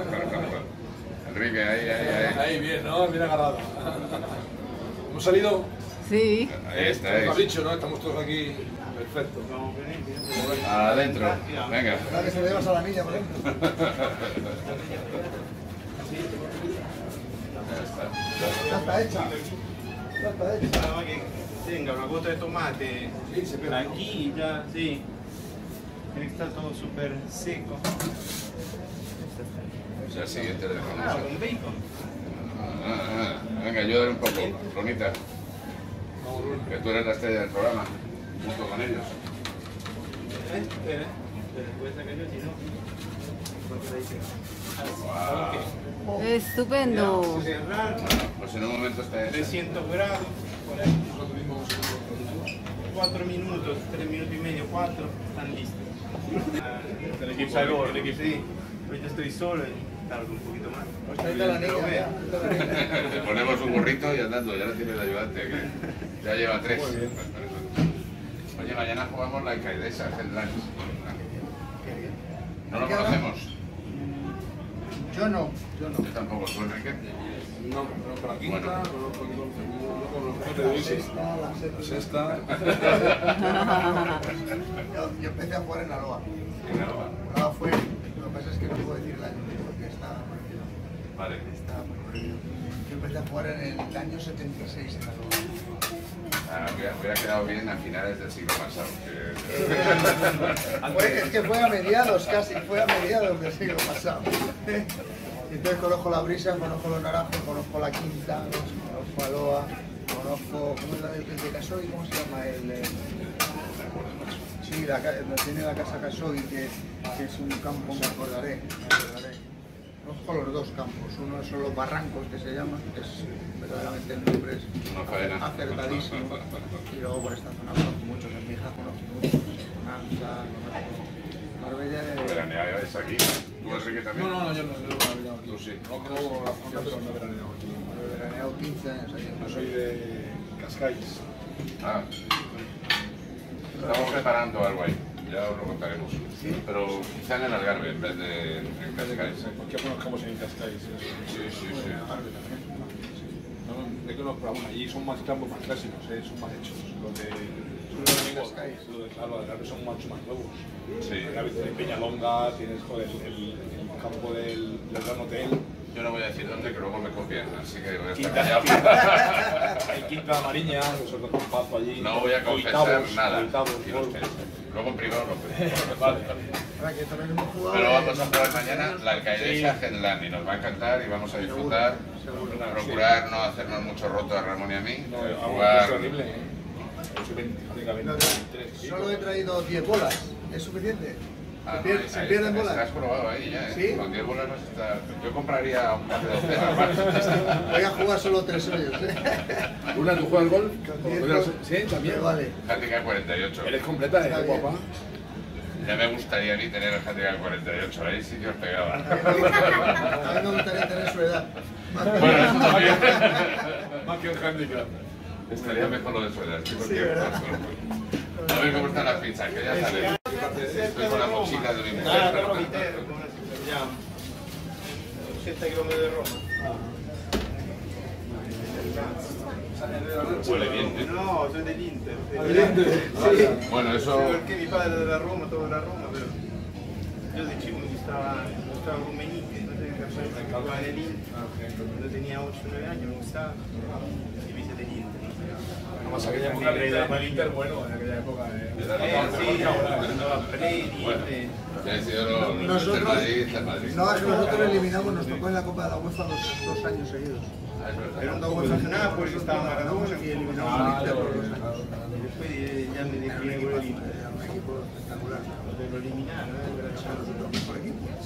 Enrique, ahí, ahí, ahí. Ahí, bien, ¿no? Bien agarrado. ¿Hemos salido? Sí. Ahí estáis. Lo has dicho, ¿no? Estamos todos aquí. Perfecto. Adentro, venga. Que se le llevas a la niña, por ejemplo. Ya está hecha. Ya está hecha. Tenga una gota de tomate tranquila, sí. Tiene que estar todo súper seco. O sea, siguiente le dejamos. Ah, con bacon. Ah, ah, venga, ayúdame un poco, Ronita. Que tú eres la estrella del programa, junto con ellos. Eh, ahí se- Wow. Estupendo. Pues en un momento está 300 grados, por ahí. 4 minutos, 3 minutos y medio, 4, están listos. El equipo, el equipo, sí. Ahorita estoy solo y tardo un poquito más. Pues ahí está la niña, ya. Le ponemos un burrito y andando, ya no tiene el ayudante, que ya lleva tres. Oye, mañana jugamos la Alcaidesa Headlines. ¿No lo conocemos? Yo no, yo no. Yo tampoco, ¿tú Enrique? No, no Bueno. La sexta, la séptima. La sexta. Yo, yo empecé a jugar en Aloha. En Aloha. Aloha fue, lo que pasa es que no puedo decir el año, porque está prohibido. Vale. Está prohibido. Yo empecé a jugar en el año 76 en Aloha. Ah, hubiera, hubiera quedado bien a finales del siglo pasado. que- Fue- es que fue a mediados casi, fue a mediados del siglo pasado. Entonces conozco la brisa, conozco los naranjos, conozco la quinta, conozco Aloha, conozco, ¿cómo es la del de Casoy? ¿Cómo se llama? El, eh, sí, la, tiene la casa Casoy, que, que es un campo, me acordaré, me acordaré. Conozco los dos campos, uno son los barrancos que se llaman, que es verdaderamente el nombre es acertadísimo. Y luego por esta zona conozco muchos, en Mija conozco muchos, Nanza, conozco Marbella. eh, Veraneáis aquí. ¿Tú, Enrique, también? No, no, no, yo no, yo no aquí. Tú sí. Conozco la zona, pero no veraneado aquí. veraneado 15 años ahí. Yo soy de Cascais. Ah. Estamos preparando algo ahí, ya os lo contaremos. Pero quizá en el Algarve en vez de en Cascais. ¿Por qué conozcamos en Cascais? Sí, sí, sí. No, de que nos probamos allí, son más campos más clásicos, ¿eh? son más hechos. Los de, los de, claro, de Algarve son mucho más nuevos. Sí. Algarve tienes Peñalonga, tienes joder, el, el campo del, del Gran Hotel. Yo no voy a decir dónde, que luego me copian, así que voy a estar callado. hay Quinta Mariña, que son un pazo allí. No voy a confesar nada. Luego en privado lo. Vale. Pero vamos a jugar mañana la Alcaidesa Headland y nos va a encantar y vamos a disfrutar. Procurar no hacernos mucho roto a Ramón y a mí. No, es jugar. horrible, ¿eh? Soy 20, prácticamente no, 23. Solo he traído 10 bolas, ¿es suficiente? Ah, ¿Se, pier- no, se pierden bolas? Estás probado ahí ya, ¿eh? ¿Sí? Con 10 bolas vas a estar... Yo compraría un par de docenas. Voy a jugar solo tres hoyos, ¿eh? ¿Una tú juegas golf? diez ¿Podrías- gol- Sí, también. Vale. Handicap 48. Eres completa, Está ¿eh, guapa? Ya me gustaría mí tener el handicap 48, ahí sí que os pegaba. A mí me gustaría tener su edad. Bueno, eso también. Más que un handicap. Estaría mejor lo de su edad. Sí, ¿verdad? A ver cómo están las pizzas, que ya salen. Estoy con la mochila de mi Ah, mujer. Roma Viterbo, come si chiama? 80 km de Roma. Huele bien, ¿eh? No, soy del Inter. Sí. Bueno, eso... Porque mi padre era de Roma, todo era Roma, pero yo de chico me gustaba, me gustaba no sé qué cazzo, jugaba en el Inter. Cuando tenía 8 o 9 años me gustaba y me hice del Inter. Además, aquella época de de Inter, bueno, en aquella época. Eh, Nosotros, Madrid, del Madrid. no, es que nosotros eliminamos, nos tocó en la Copa de la UEFA dos, dos años seguidos. Ah, era un UEFA estaba Maradona y eliminamos al Inter por dos años. y después ya me el equipo espectacular. Lo eliminaron.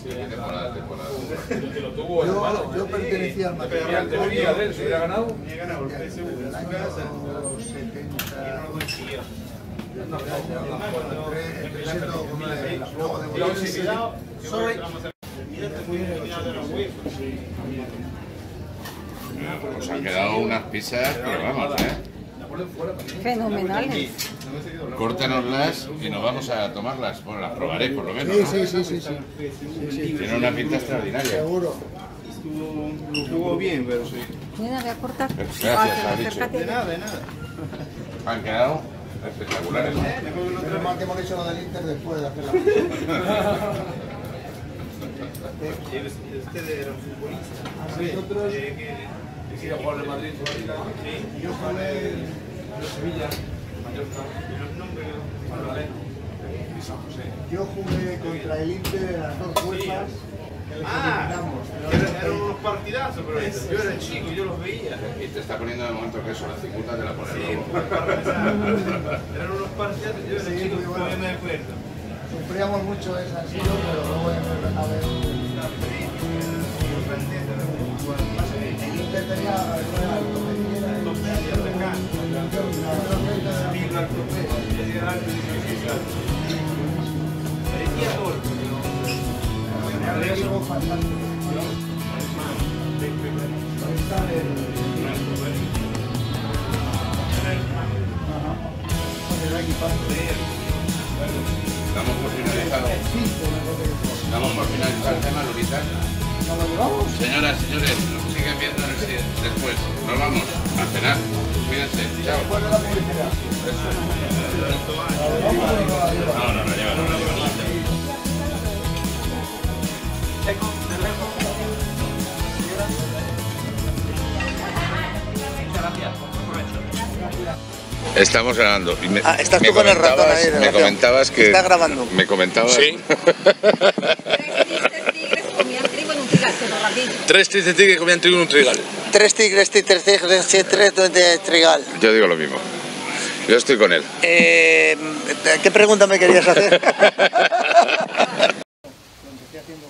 Temporada, temporada. Que lo tuvo. Yo, pertenecía al Madrid. Pero venía de él, se hubiera ganado. He ganado el PSV En en el su año casa 70. y no lo consiguió. No, Sorry. Mírate muy eliminado de la UEFA. Os han quedado unas pizzas, pero vamos, ¿eh? Fenomenales. Córtanoslas y nos vamos a tomarlas. Bueno, las probaré por lo menos. Sí, ¿no? sí, sí, sí, sí. Sí. Tiene una pinta extraordinaria. Seguro. Estuvo, estuvo bien, pero sí. Mira, voy a cortar. Gracias, Ah, ha dicho. De nada, de nada. Han quedado espectaculares. ¿no? Menos mal que hemos hecho lo del Inter después de hacer la ¿Y usted era un futbolista? Nosotros, Eh, a jugar en Madrid, Sí. yo jugué en Sevilla, Yo jugué contra el Inter en las dos fuerzas que Ah, eran, unos partidazos, pero yo era chico, yo los veía. Y te está poniendo de momento queso, la cicuta te la pone Sí, eran unos partidazos, yo era Sí, chico, todavía me acuerdo. Sufríamos mucho de esa sido, pero luego ya me a ver. El Inter tenía Damos por finalizado. Damos por finalizado el tema, Lolita. ¿Nos lo llevamos? Señoras, señores, nos siguen viendo después. Nos vamos a cenar. Cuídense. Chao. No, no, no lleva, no la lleva. Estamos grabando. Y me, Ah, estás me tú con el ratón comentabas- ahí, Me comentabas que. Está grabando. Me comentabas. Sí. Tres tigres que comían trigo en un trigal. Tres tigres, tigres, tigres, tres de trigal. Yo digo lo mismo. Yo estoy con él. Eh, ¿Qué pregunta me querías hacer? Lo que estoy haciendo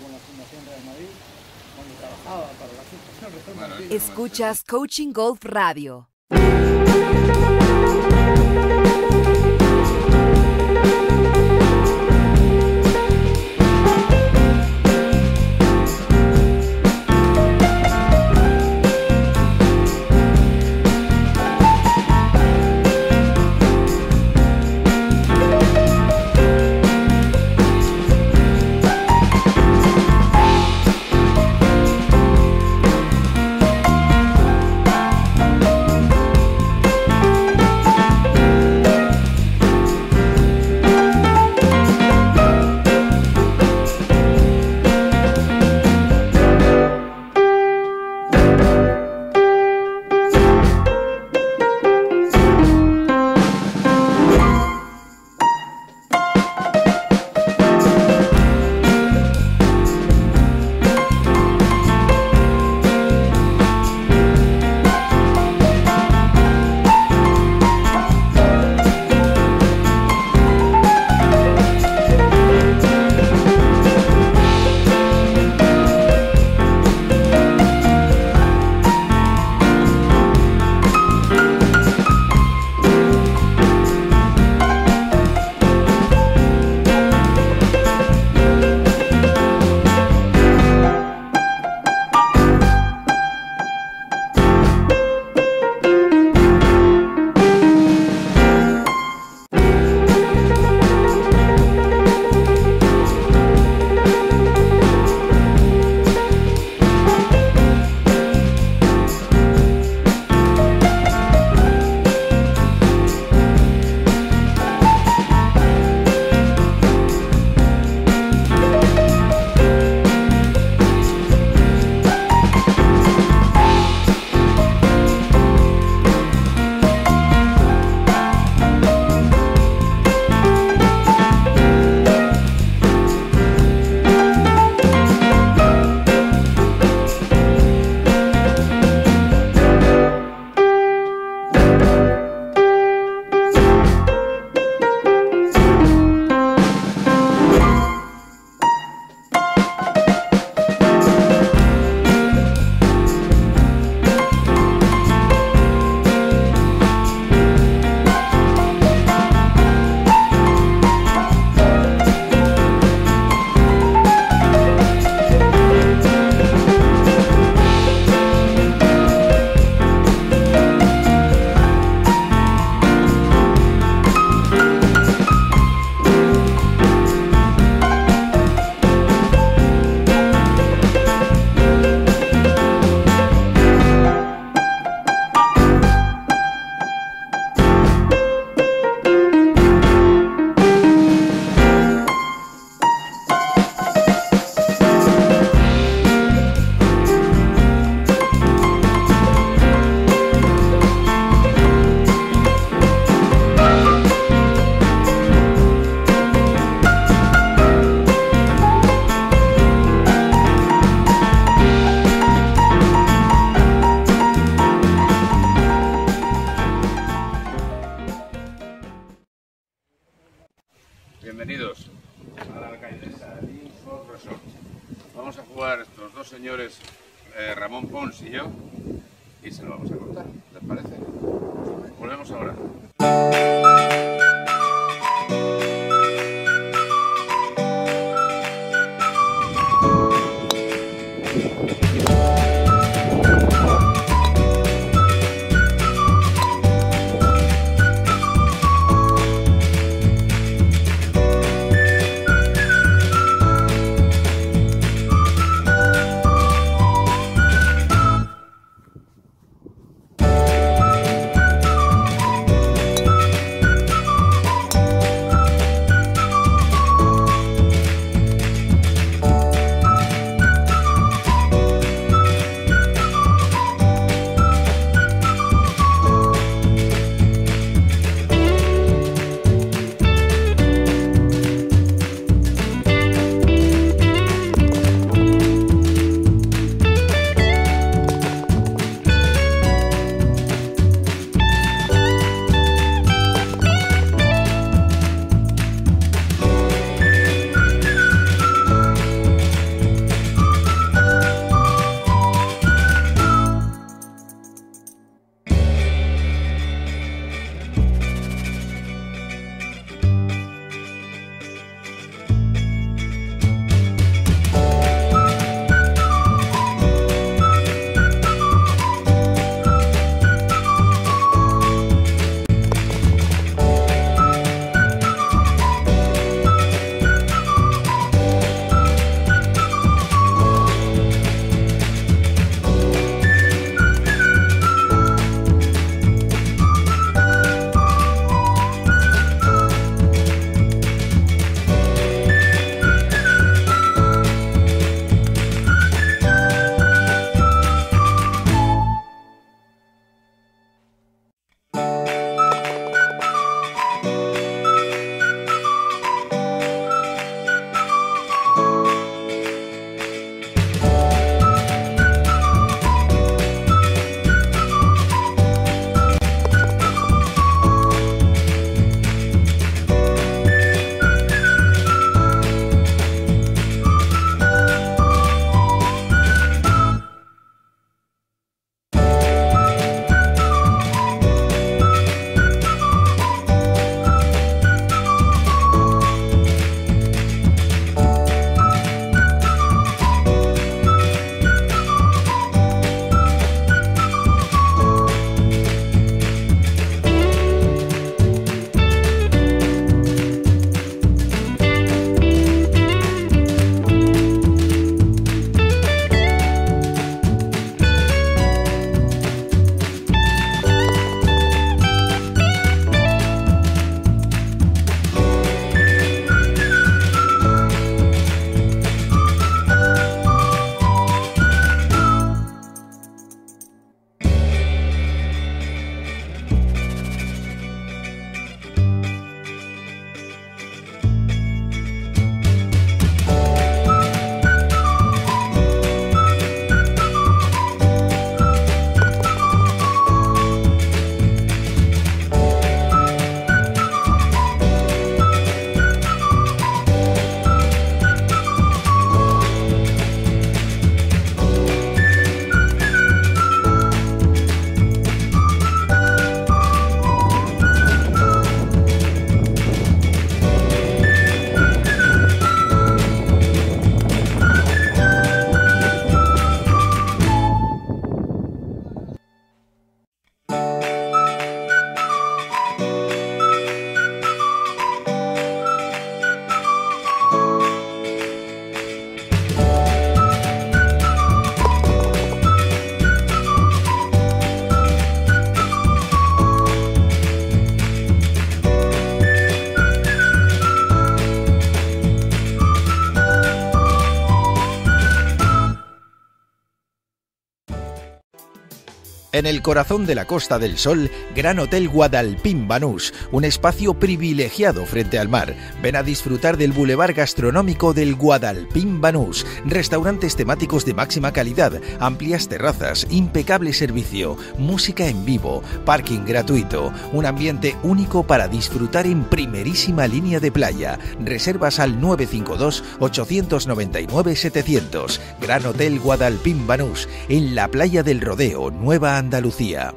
En el corazón de la Costa del Sol, Gran Hotel Guadalpín Banús, un espacio privilegiado frente al mar. Ven a disfrutar del bulevar gastronómico del Guadalpín Banús, restaurantes temáticos de máxima calidad, amplias terrazas, impecable servicio, música en vivo, parking gratuito, un ambiente único para disfrutar en primerísima línea de playa. Reservas al 952 899 700. Gran Hotel Guadalpín Banús, en la playa del Rodeo, Nueva Andalucía,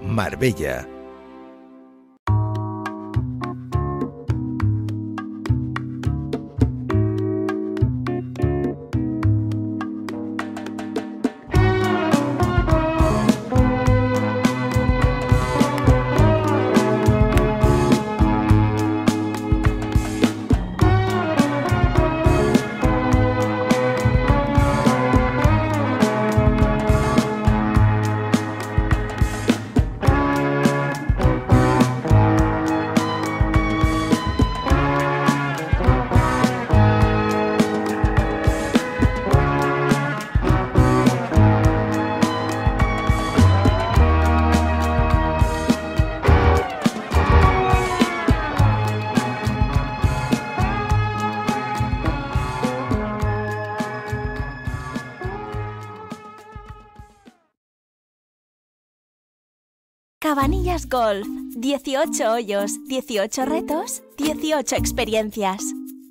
Marbella. 18 hoyos, 18 retos, 18 experiencias.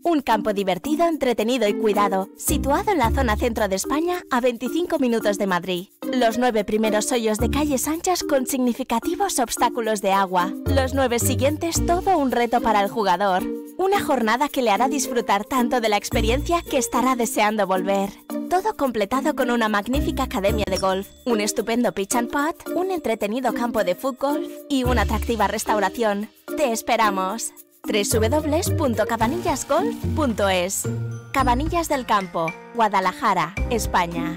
Un campo divertido, entretenido y cuidado, situado en la zona centro de España a 25 minutos de Madrid. Los nueve primeros hoyos de calles anchas con significativos obstáculos de agua. Los nueve siguientes todo un reto para el jugador. Una jornada que le hará disfrutar tanto de la experiencia que estará deseando volver. Todo completado con una magnífica academia de golf, un estupendo pitch and putt, un entretenido campo de fútbol y una atractiva restauración. Te esperamos www.cabanillasgolf.es Cabanillas del Campo, Guadalajara, España.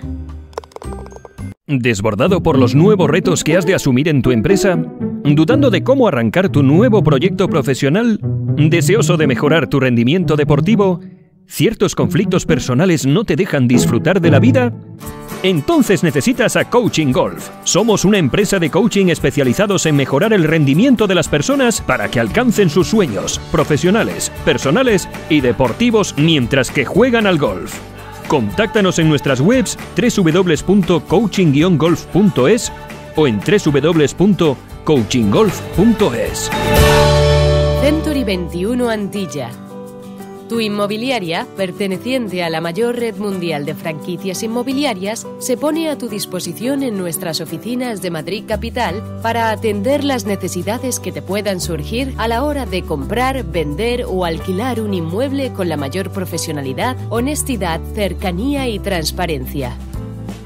¿Desbordado por los nuevos retos que has de asumir en tu empresa? ¿Dudando de cómo arrancar tu nuevo proyecto profesional? ¿Deseoso de mejorar tu rendimiento deportivo? ¿Ciertos conflictos personales no te dejan disfrutar de la vida? Entonces necesitas a Coaching Golf. Somos una empresa de coaching especializados en mejorar el rendimiento de las personas para que alcancen sus sueños, profesionales, personales y deportivos mientras que juegan al golf. Contáctanos en nuestras webs www.coaching-golf.es o en www.coachinggolf.es. Century 21 Antilla tu inmobiliaria, perteneciente a la mayor red mundial de franquicias inmobiliarias, se pone a tu disposición en nuestras oficinas de Madrid Capital para atender las necesidades que te puedan surgir a la hora de comprar, vender o alquilar un inmueble con la mayor profesionalidad, honestidad, cercanía y transparencia.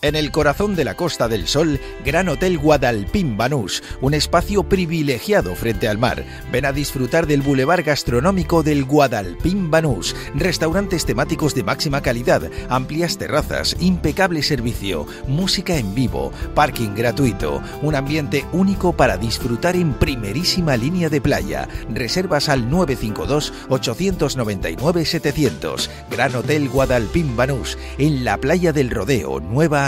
En el corazón de la Costa del Sol, Gran Hotel Guadalpín Banús, un espacio privilegiado frente al mar. Ven a disfrutar del bulevar gastronómico del Guadalpín Banús, restaurantes temáticos de máxima calidad, amplias terrazas, impecable servicio, música en vivo, parking gratuito, un ambiente único para disfrutar en primerísima línea de playa. Reservas al 952 899 700. Gran Hotel Guadalpín Banús, en la playa del Rodeo, Nueva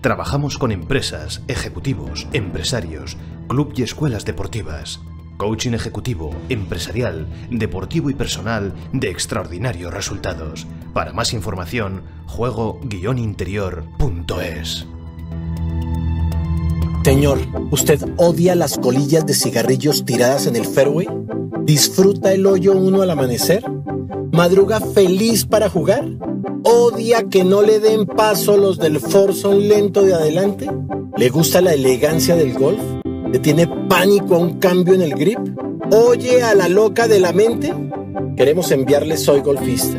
Trabajamos con empresas, ejecutivos, empresarios, club y escuelas deportivas. Coaching ejecutivo, empresarial, deportivo y personal de extraordinarios resultados. Para más información, juego-interior.es. Señor, ¿usted odia las colillas de cigarrillos tiradas en el fairway? ¿Disfruta el hoyo uno al amanecer? ¿Madruga feliz para jugar? ¿Odia que no le den paso los del Forson lento de adelante? ¿Le gusta la elegancia del golf? ¿Le tiene pánico a un cambio en el grip? ¿Oye a la loca de la mente? Queremos enviarle Soy Golfista,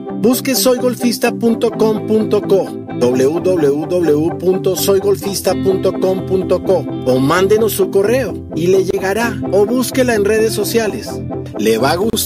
Busque soygolfista.com.co www.soygolfista.com.co o mándenos su correo y le llegará o búsquela en redes sociales. Le va a gustar.